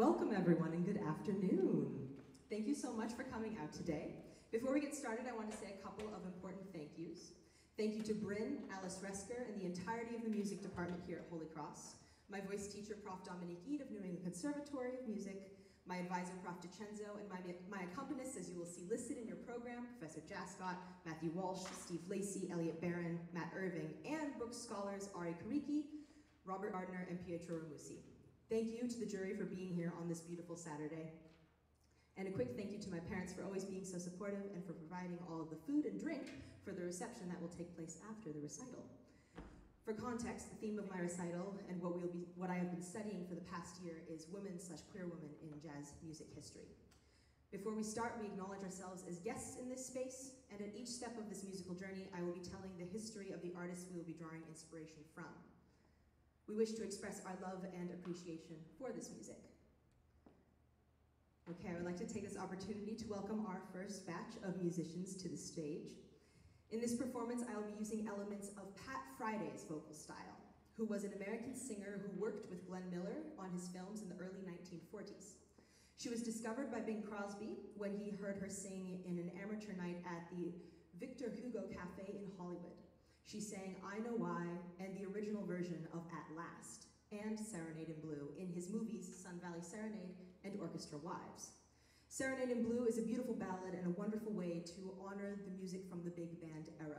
Welcome, everyone, and good afternoon. Thank you so much for coming out today. Before we get started, I want to say a couple of important thank yous. Thank you to Bryn, Alice Resker, and the entirety of the music department here at Holy Cross, my voice teacher, Prof. Dominique Eade of New England Conservatory of Music, my advisor, Prof. DiCenzo, and my, my accompanists, as you will see listed in your program, Professor Jascott, Matthew Walsh, Steve Lacey, Elliot Barron, Matt Irving, and Brooks scholars Ari Kariki, Robert Gardner, and Pietro Ramusi. Thank you to the jury for being here on this beautiful Saturday. And a quick thank you to my parents for always being so supportive and for providing all of the food and drink for the reception that will take place after the recital. For context, the theme of my recital and what, we'll be, what I have been studying for the past year is women slash queer women in jazz music history. Before we start, we acknowledge ourselves as guests in this space, and at each step of this musical journey, I will be telling the history of the artists we will be drawing inspiration from. We wish to express our love and appreciation for this music. Okay, I would like to take this opportunity to welcome our first batch of musicians to the stage. In this performance, I will be using elements of Pat Friday's vocal style, who was an American singer who worked with Glenn Miller on his films in the early 1940s. She was discovered by Bing Crosby when he heard her sing in an amateur night at the Victor Hugo Cafe in Hollywood. She sang I Know Why and the original version of At Last and Serenade in Blue in his movies Sun Valley Serenade and Orchestra Wives. Serenade in Blue is a beautiful ballad and a wonderful way to honor the music from the big band era.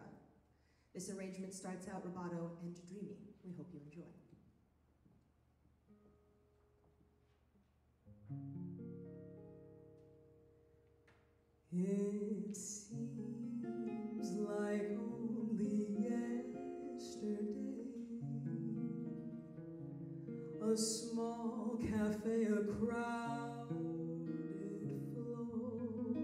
This arrangement starts out rubato and dreamy. We hope you enjoy. It seems a small cafe, a crowded floor,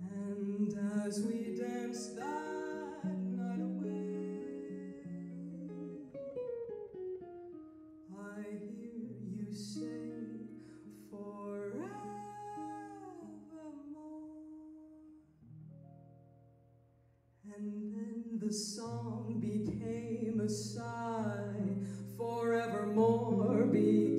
and as we danced that night away, I hear you say forevermore. And then the song became a sigh, forevermore became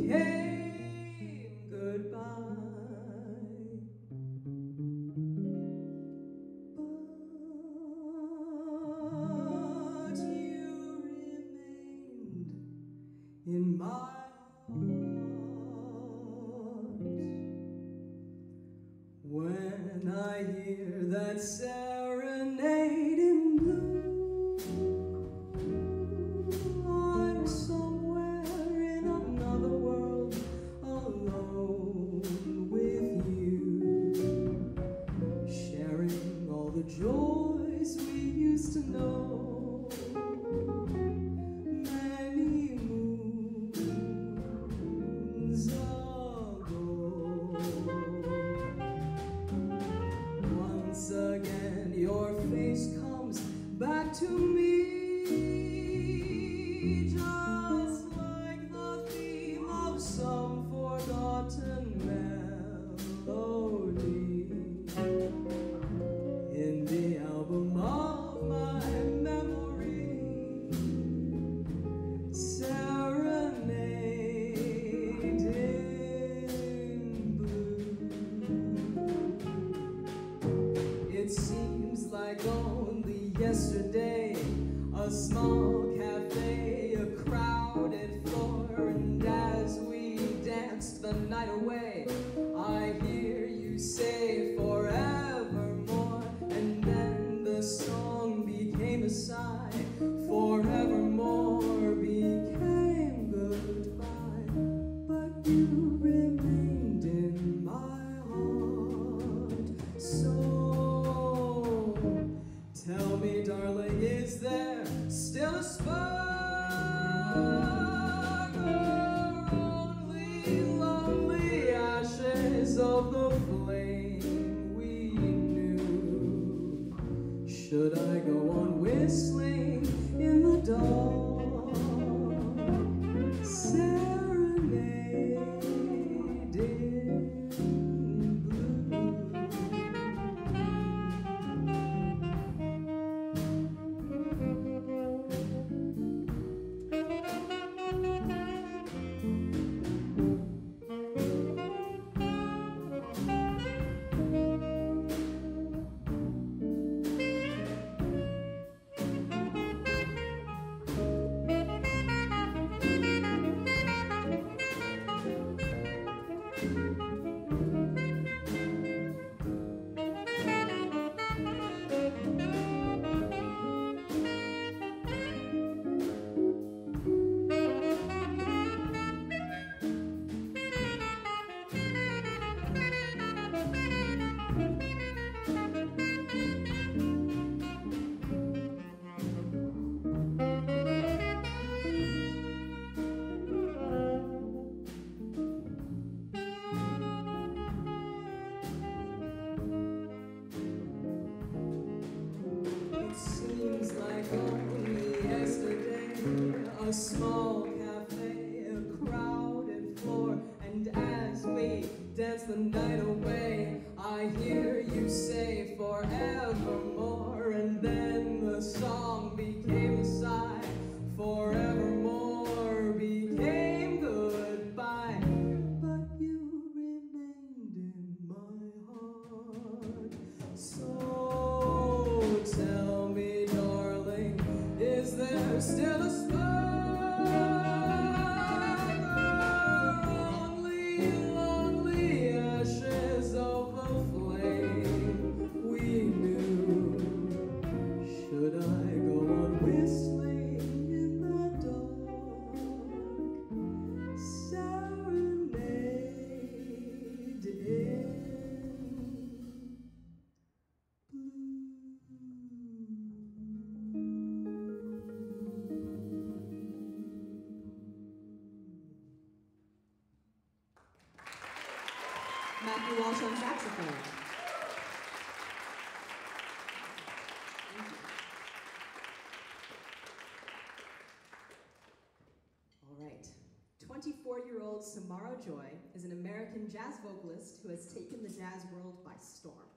24-year-old Samara Joy is an American jazz vocalist who has taken the jazz world by storm.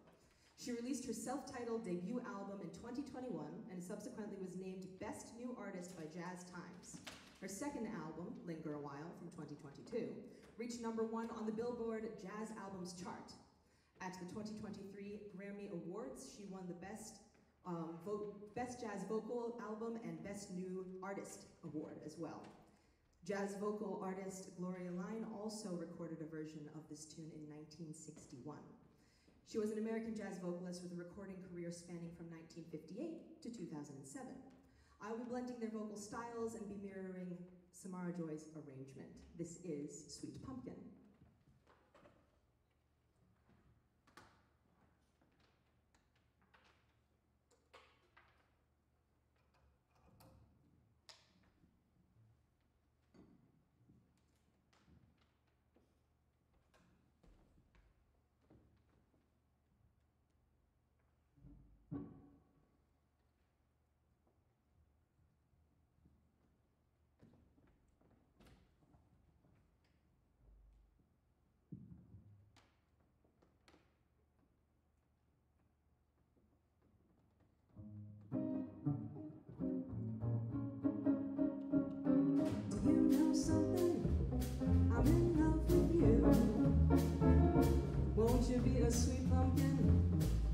She released her self-titled debut album in 2021 and subsequently was named Best New Artist by Jazz Times. Her second album, Linger a While, from 2022, reached number one on the Billboard Jazz Albums chart. At the 2023 Grammy Awards, she won the Best, um, Best Jazz Vocal Album and Best New Artist Award as well. Jazz vocal artist Gloria Lynne also recorded a version of this tune in 1961. She was an American jazz vocalist with a recording career spanning from 1958 to 2007. I will be blending their vocal styles and be mirroring Samara Joy's arrangement. This is Sweet Pumpkin.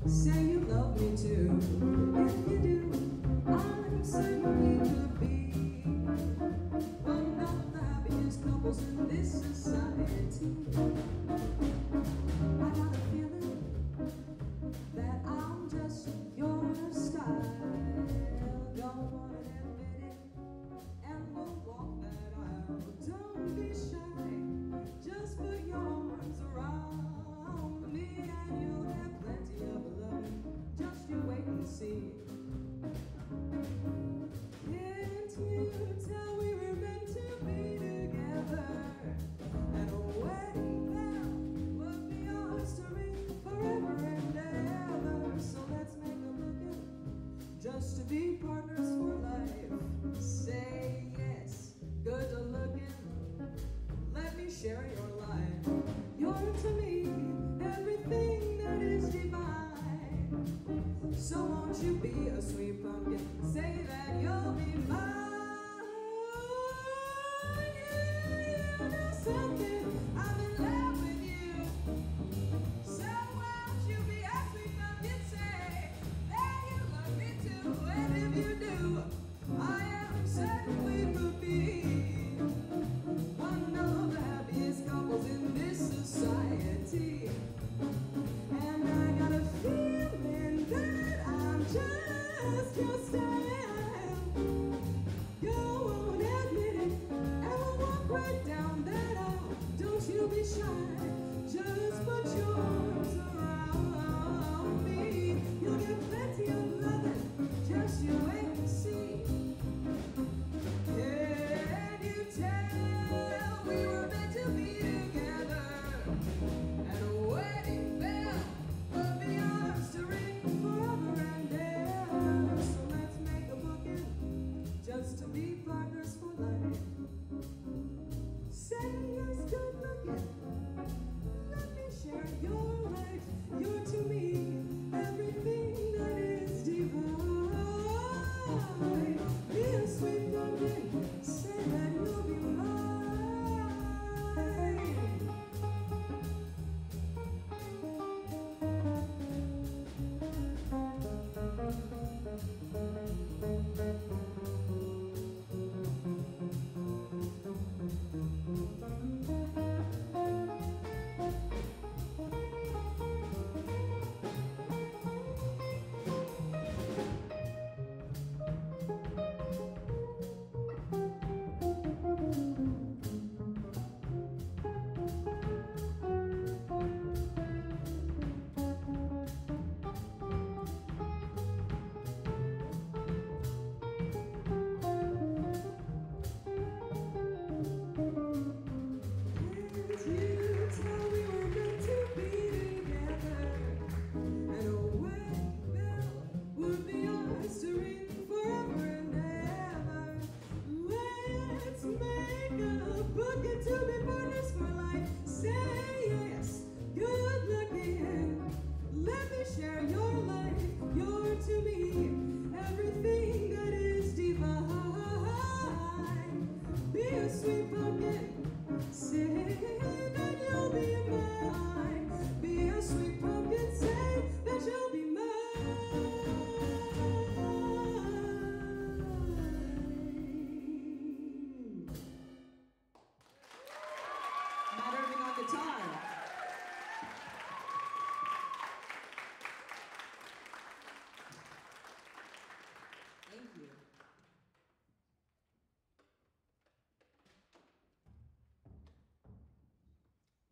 Say you love me too. If you do, I'm certain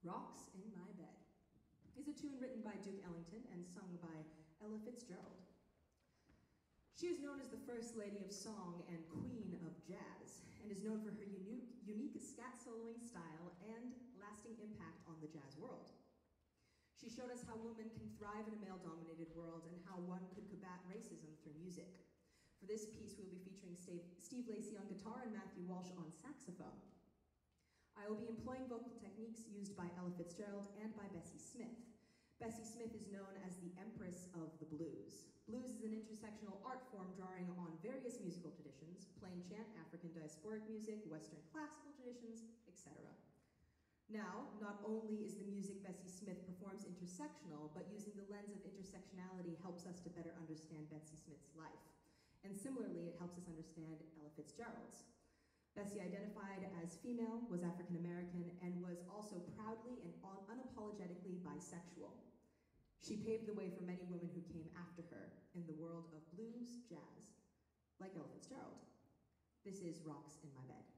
Rocks in My Bed is a tune written by Duke Ellington and sung by Ella Fitzgerald. She is known as the First Lady of Song and Queen of Jazz, and is known for her unique, unique scat soloing style and lasting impact on the jazz world. She showed us how women can thrive in a male dominated world and how one could combat racism through music. For this piece, we'll be featuring Steve, Steve Lacey on guitar and Matthew Walsh on saxophone. I will be employing vocal techniques used by Ella Fitzgerald and by Bessie Smith. Bessie Smith is known as the Empress of the Blues. Blues is an intersectional art form drawing on various musical traditions, plain chant, African diasporic music, Western classical traditions, etc. Now, not only is the music Bessie Smith performs intersectional, but using the lens of intersectionality helps us to better understand Bessie Smith's life. And similarly, it helps us understand Ella Fitzgerald's. Bessie identified as female, was African American, and was also proudly and unapologetically bisexual. She paved the way for many women who came after her in the world of blues, jazz, like Ella Fitzgerald. This is Rocks in My Bed.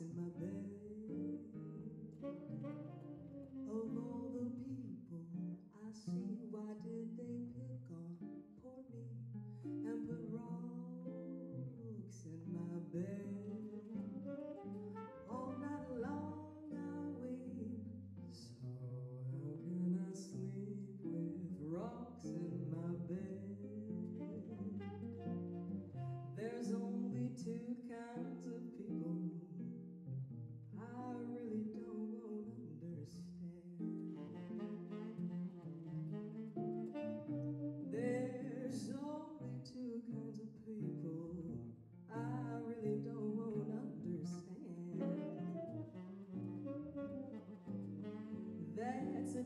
In my bed.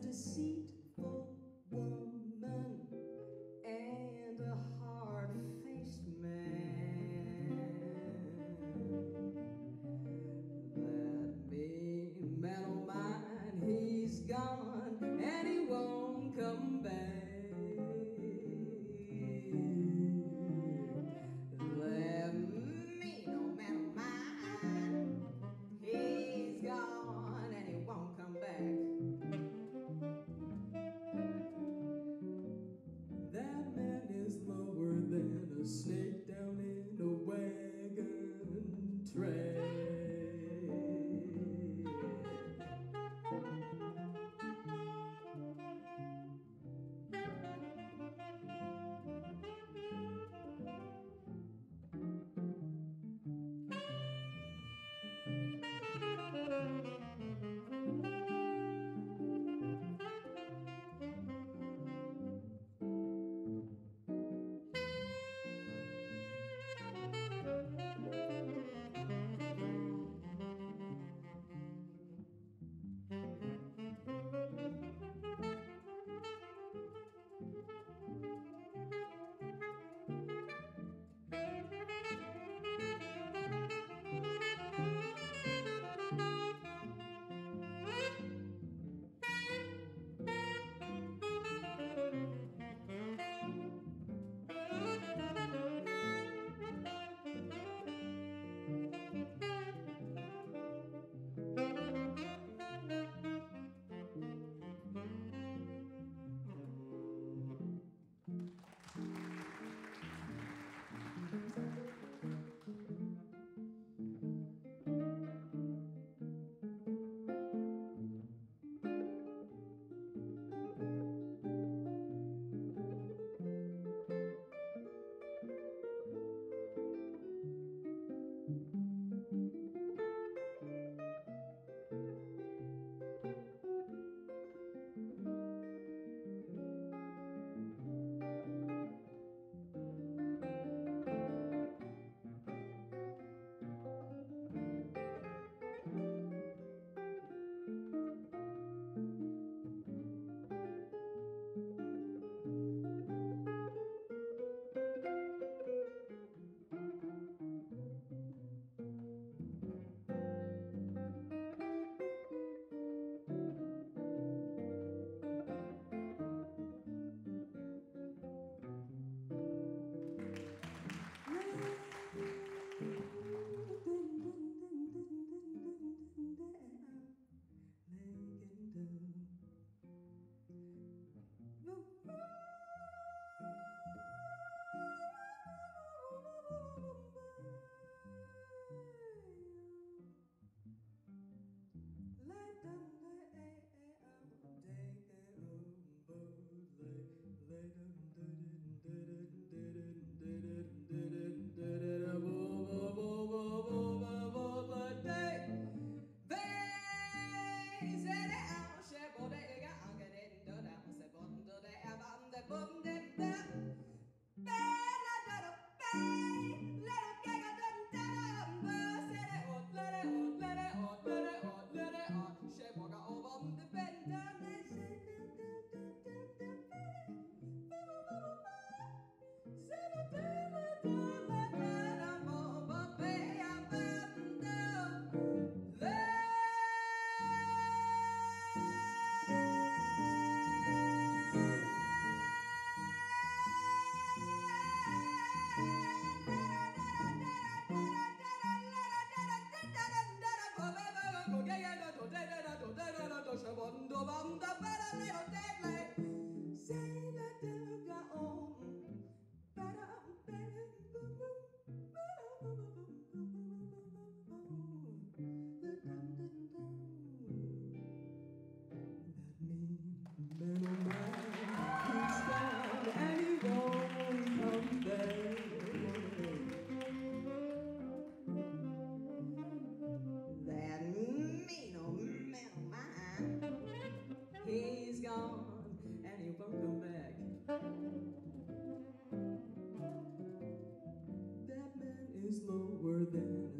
That's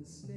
than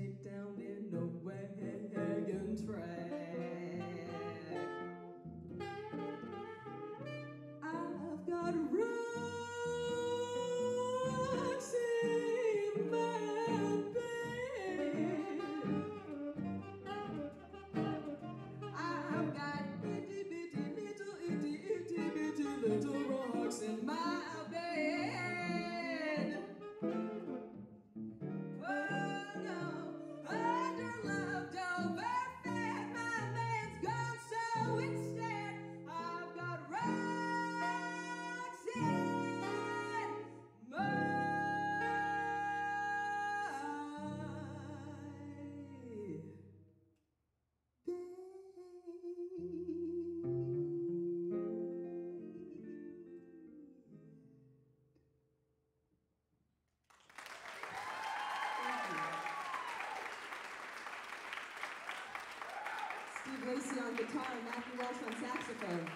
Lacey on guitar and Matthew Walsh on saxophone.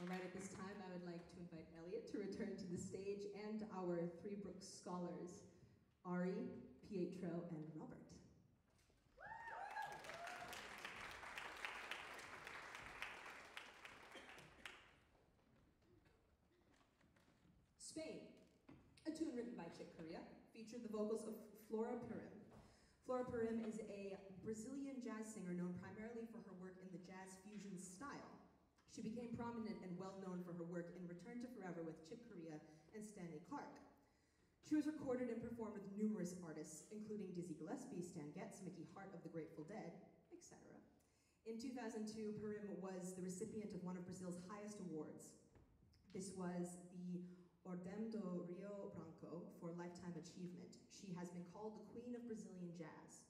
All right, at this time, I would like to invite Elliot to return to the stage and our three Brooks scholars, Ari, Pietro, and Robert. Spain, a tune written by Chick Corea, featured the vocals of Flora Purim. Flora Purim is a Brazilian jazz singer known primarily for her work in the jazz fusion style. She became prominent and well known for her work in Return to Forever with Chick Corea and Stanley Clarke. She was recorded and performed with numerous artists, including Dizzy Gillespie, Stan Getz, Mickey Hart of the Grateful Dead, etc. In 2002, Purim was the recipient of one of Brazil's highest awards. This was the Ordem do Rio Branco for Lifetime Achievement. She has been called the Queen of Brazilian Jazz.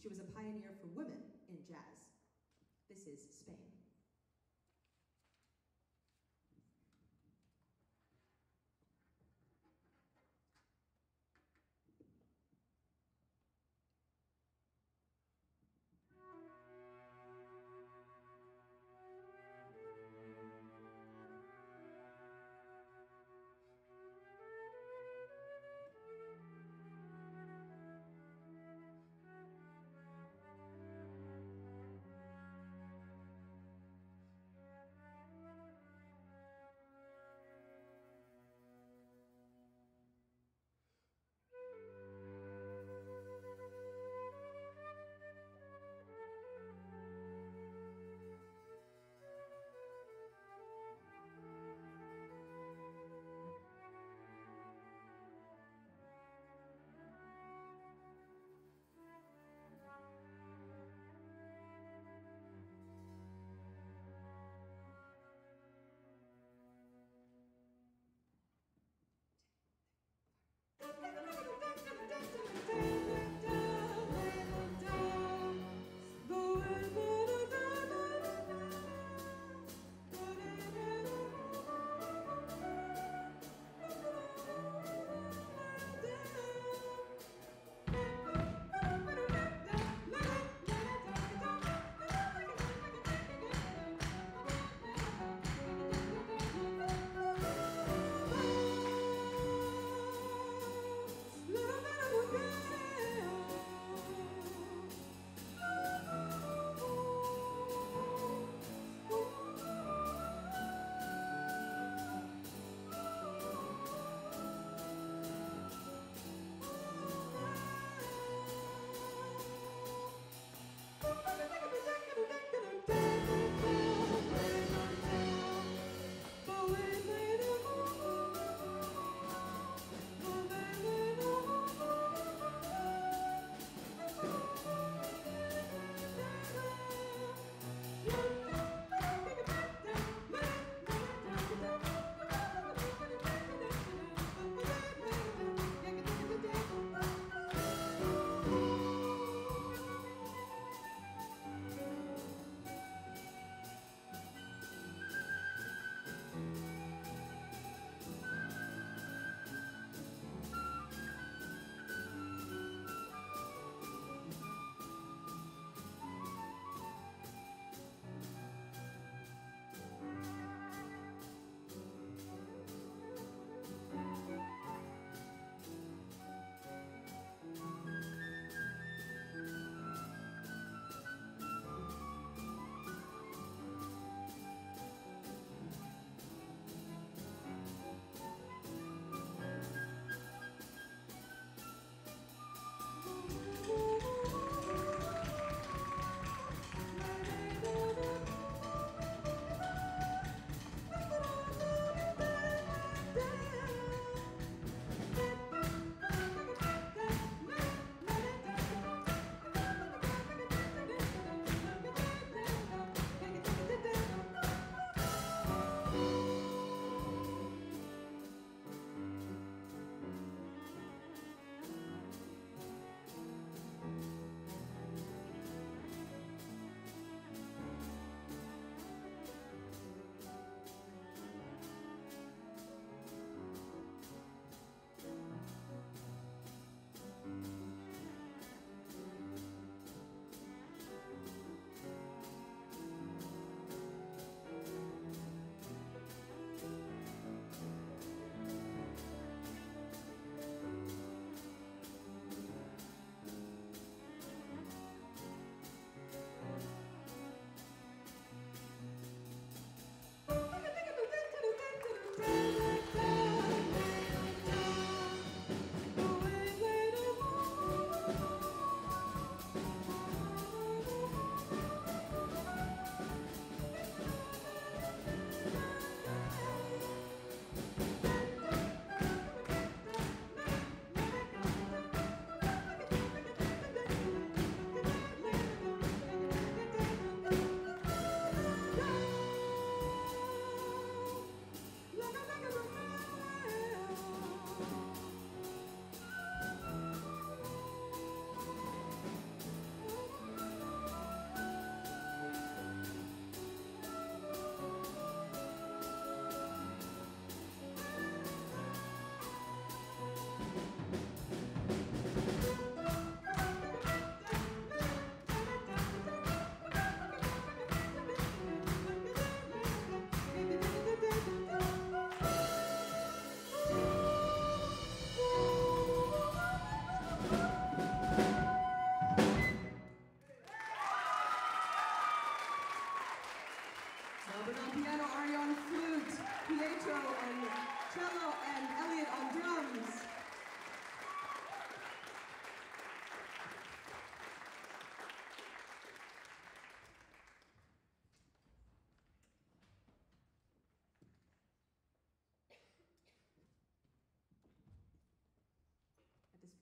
She was a pioneer for women in jazz. This is Spain.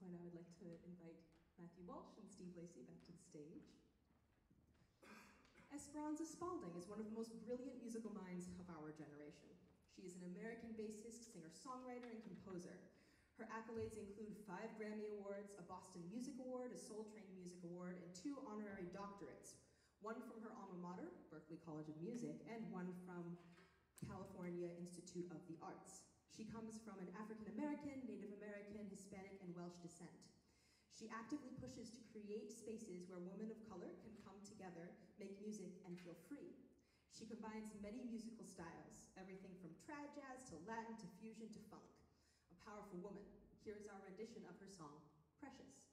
Point, I would like to invite Matthew Walsh and Steve Lacey back to the stage. Esperanza Spalding is one of the most brilliant musical minds of our generation. She is an American bassist, singer songwriter, and composer. Her accolades include five Grammy Awards, a Boston Music Award, a Soul Train Music Award, and two honorary doctorates one from her alma mater, Berklee College of Music, and one from California Institute of the Arts. She comes from an African American, Native American, Hispanic, and Welsh descent. She actively pushes to create spaces where women of color can come together, make music, and feel free. She combines many musical styles, everything from trad jazz to Latin to fusion to funk. A powerful woman. Here is our rendition of her song, Precious.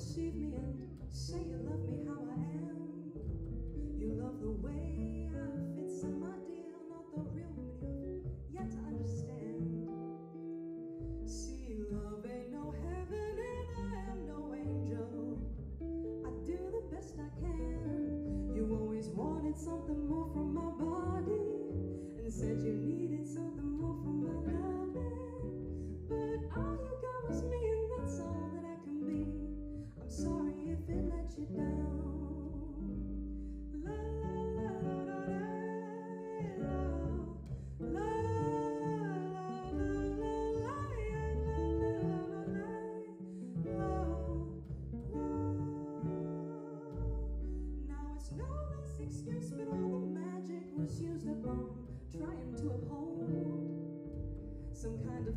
receive me and say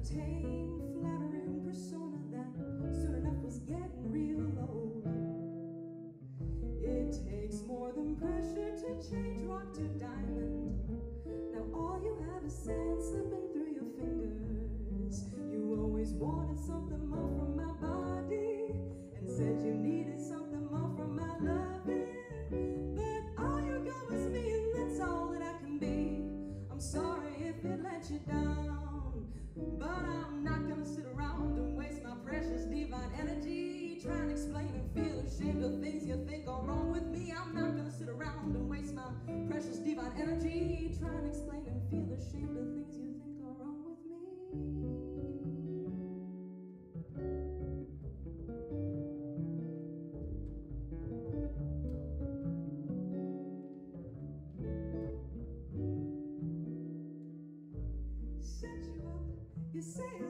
take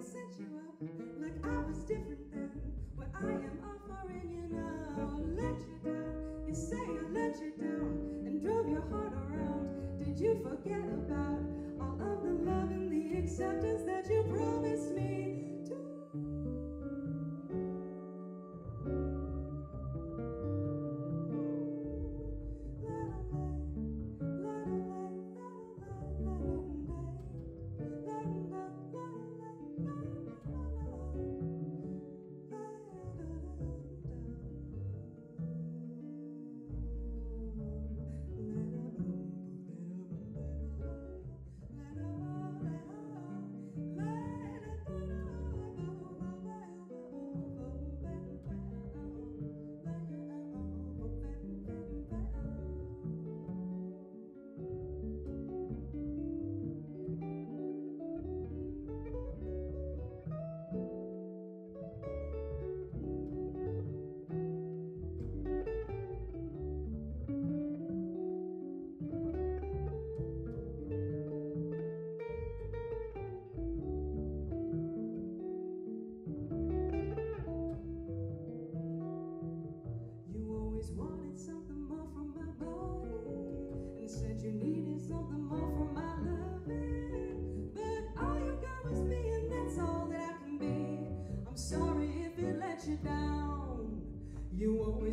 set you up like I was different than what I am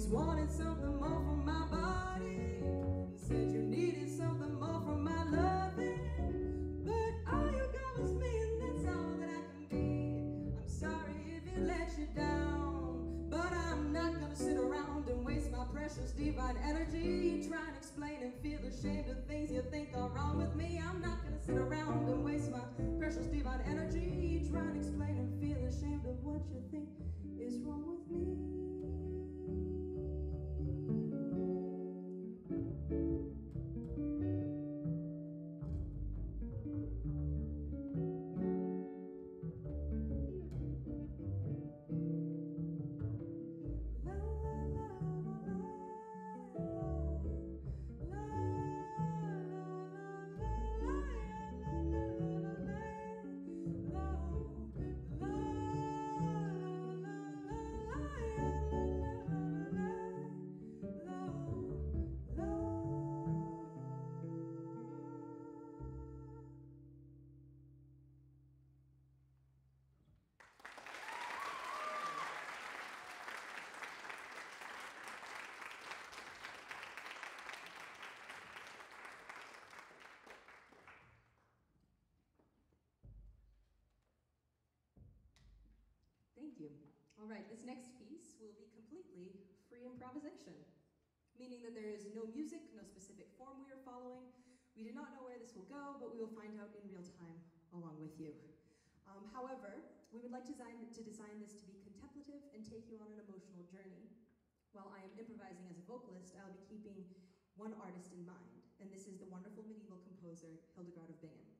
always wanted something more from my body. Said you needed something more from my loving. But all you got was me, and that's all that I can be. I'm sorry if it let you down. But I'm not gonna sit around and waste my precious divine energy. Trying to explain and feel ashamed Thank you. All right, this next piece will be completely free improvisation, meaning that there is no music, no specific form we are following. We do not know where this will go, but we will find out in real time along with you. Um, however, we would like to design, to design this to be contemplative and take you on an emotional journey. While I am improvising as a vocalist, I'll be keeping one artist in mind, and this is the wonderful medieval composer Hildegard of Bingen.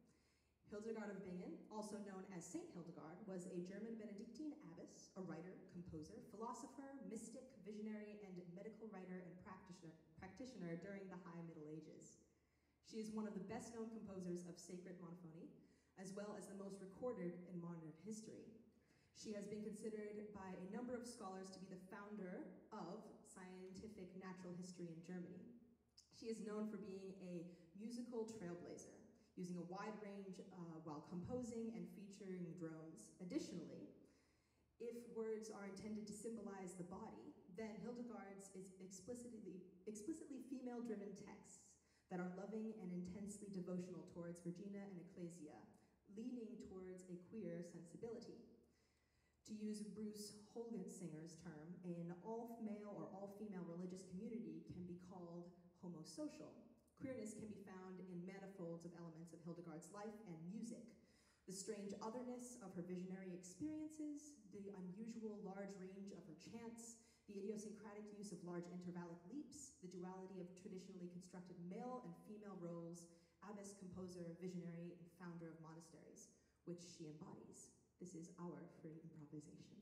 Hildegard of Bingen, also known as Saint Hildegard, was a German Benedictine abbess, a writer, composer, philosopher, mystic, visionary, and medical writer and practitioner, practitioner during the High Middle Ages. She is one of the best known composers of sacred monophony, as well as the most recorded in modern history. She has been considered by a number of scholars to be the founder of scientific natural history in Germany. She is known for being a musical trailblazer, using a wide range uh, while composing and featuring drones. Additionally, if words are intended to symbolize the body, then Hildegard's is explicitly, explicitly female-driven texts that are loving and intensely devotional towards Virginia and Ecclesia, leaning towards a queer sensibility. To use Bruce Holgensinger's term, an all-male or all-female religious community can be called homosocial. Queerness can be found in manifolds of elements of Hildegard's life and music. The strange otherness of her visionary experiences, the unusual large range of her chants, the idiosyncratic use of large intervallic leaps, the duality of traditionally constructed male and female roles, abbess, composer, visionary, and founder of monasteries, which she embodies. This is our free improvisation.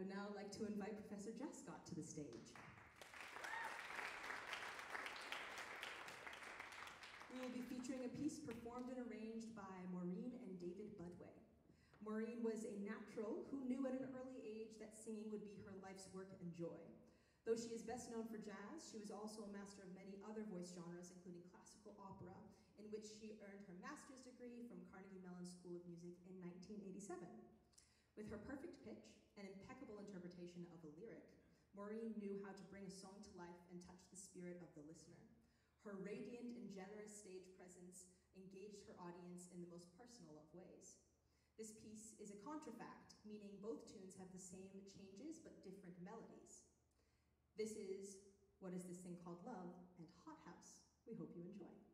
Would now like to invite Professor Jescott to the stage. We will be featuring a piece performed and arranged by Maureen and David Budway. Maureen was a natural who knew at an early age that singing would be her life's work and joy. Though she is best known for jazz, she was also a master of many other voice genres, including classical opera, in which she earned her master's degree from Carnegie Mellon School of Music in 1987. With her perfect pitch and impeccable interpretation of a lyric, Maureen knew how to bring a song to life and touch the spirit of the listener. Her radiant and generous stage presence engaged her audience in the most personal of ways. This piece is a contrafact, meaning both tunes have the same changes but different melodies. This is What Is This Thing Called Love and Hothouse. We hope you enjoy.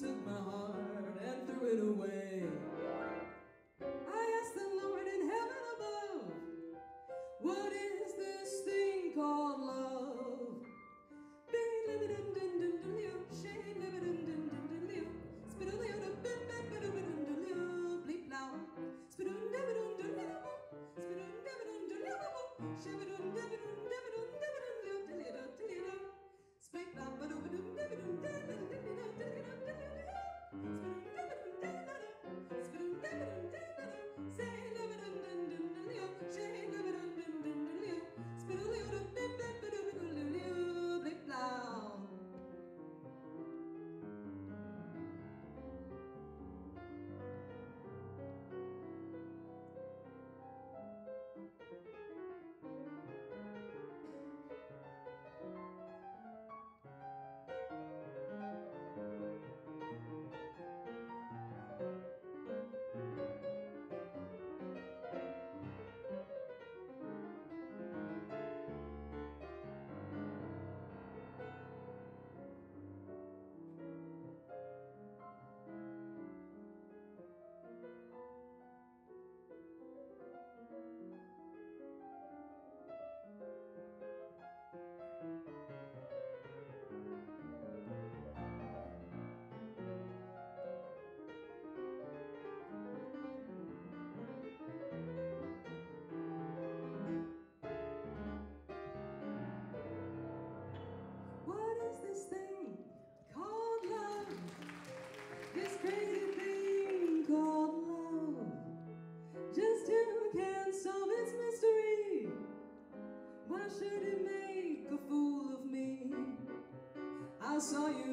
Took my heart this thing called love. This crazy thing called love. Just who can solve its mystery? Why should it make a fool of me? I saw you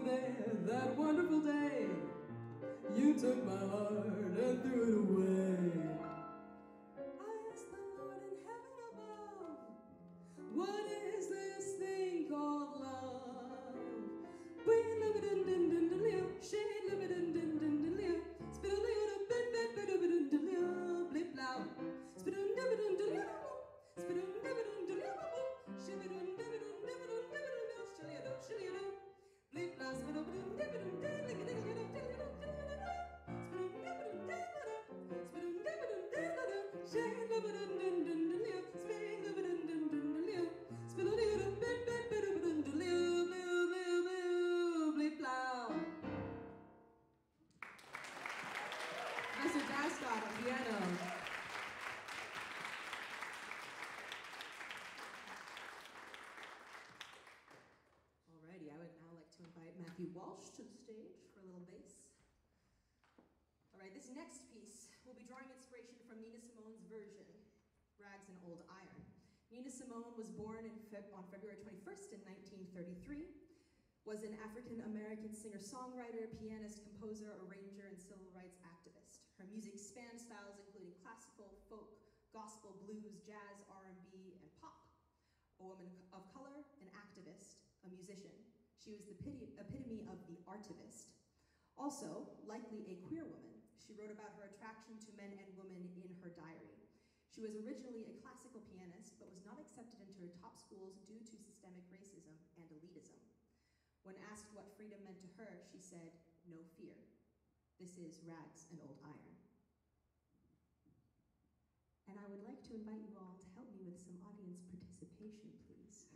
Simone was born on February 21st in 1933, was an African American singer-songwriter, pianist, composer, arranger, and civil rights activist. Her music spanned styles including classical, folk, gospel, blues, jazz, R&B, and pop. A woman of color, an activist, a musician. She was the epitome of the artivist. Also, likely a queer woman, she wrote about her attraction to men and women in her diary. She was originally a classical pianist, but was not accepted into her top schools due to systemic racism and elitism. When asked what freedom meant to her, she said, No fear. This is Rags and Old Iron. And I would like to invite you all to help me with some audience participation, please.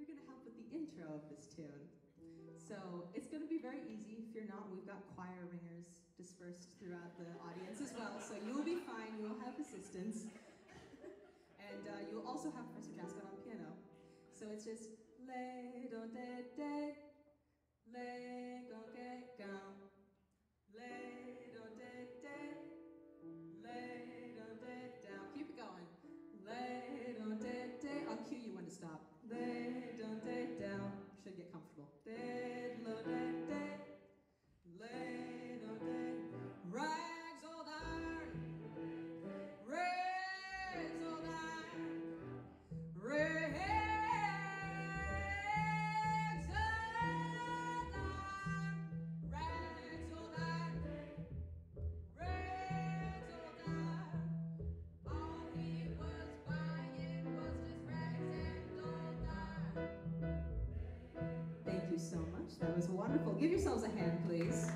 You're going to help with the intro of this tune. So it's going to be very easy. If you're not, we've got choir ringers dispersed throughout the audience as well. So you'll be fine. You will have assistance. and uh, you'll also have Professor Jascott on piano. So it's just le do de de le go ge go le do de de le do de down. Keep it going. Le do de de. I'll cue you when to stop. Le do de down. Should get comfortable. De lo de That was wonderful. Give yourselves a hand, please.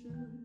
Possession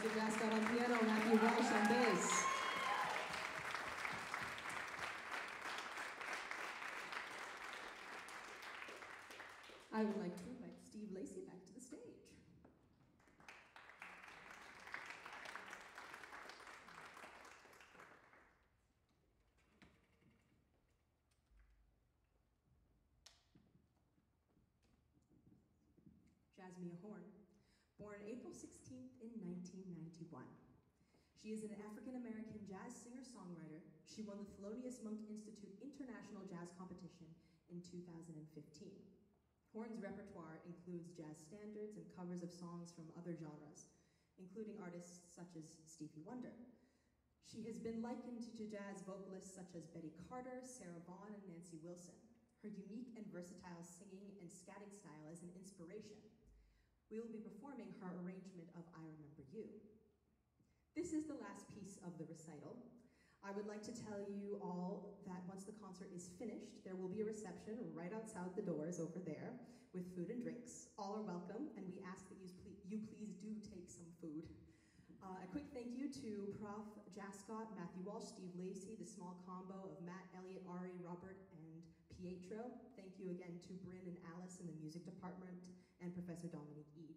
Professor Jascott on piano, Matthew Walsh on bass. I would like to invite Steve Lacey back to the stage. Jazzmeia Horn, born April 16th in 1991. She is an African American jazz singer songwriter. She won the Thelonious Monk Institute International Jazz Competition in 2015. Horn's repertoire includes jazz standards and covers of songs from other genres, including artists such as Stevie Wonder. She has been likened to jazz vocalists such as Betty Carter, Sarah Vaughan, and Nancy Wilson. Her unique and versatile singing and scatting style is an inspiration. We will be performing her arrangement of I Remember You. This is the last piece of the recital. I would like to tell you all that once the concert is finished, there will be a reception right outside the doors over there with food and drinks. All are welcome, and we ask that you, ple- you please do take some food. Uh, a quick thank you to Prof. Jascott, Matthew Walsh, Steve Lacey, the small combo of Matt, Elliot, Ari, Robert, and Pietro. Thank you again to Bryn and Alice in the music department and Professor Dominique Eade.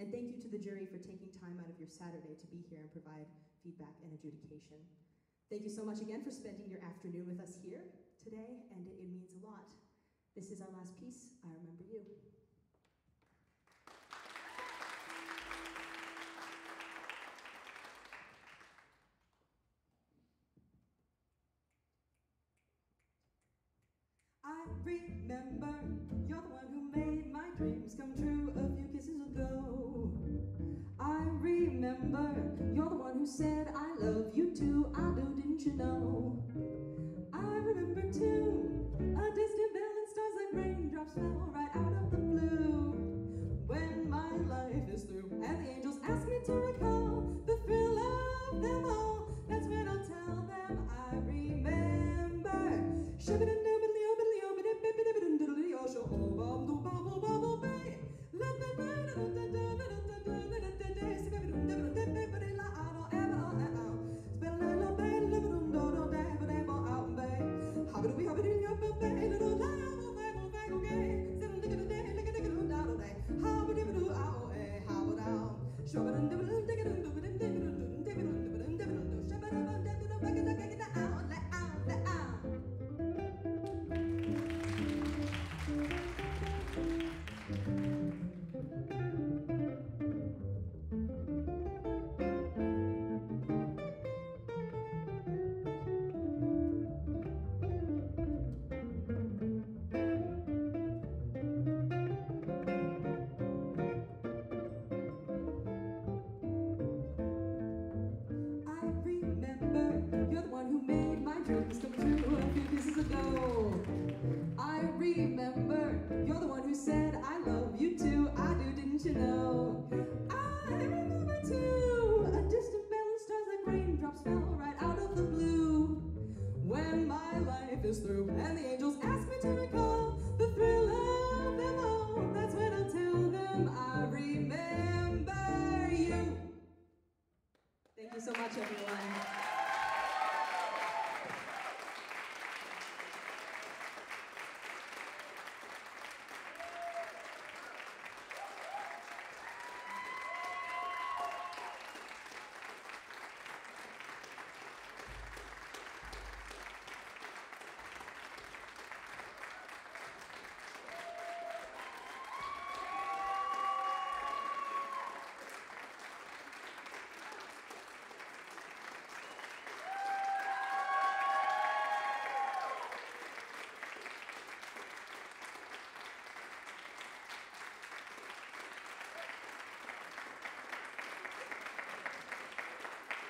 And thank you to the jury for taking time out of your Saturday to be here and provide feedback and adjudication. Thank you so much again for spending your afternoon with us here today, and it, it means a lot. This is our last piece, I Remember You. You're the one who made my dreams come true a few kisses ago. I remember you're the one who said I love you too. I do, didn't you know? I remember too a distant bell and stars like raindrops fell right out of the blue. When my life is through and the angels ask me to recall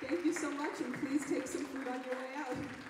Thank you so much, and please take some food on your way out.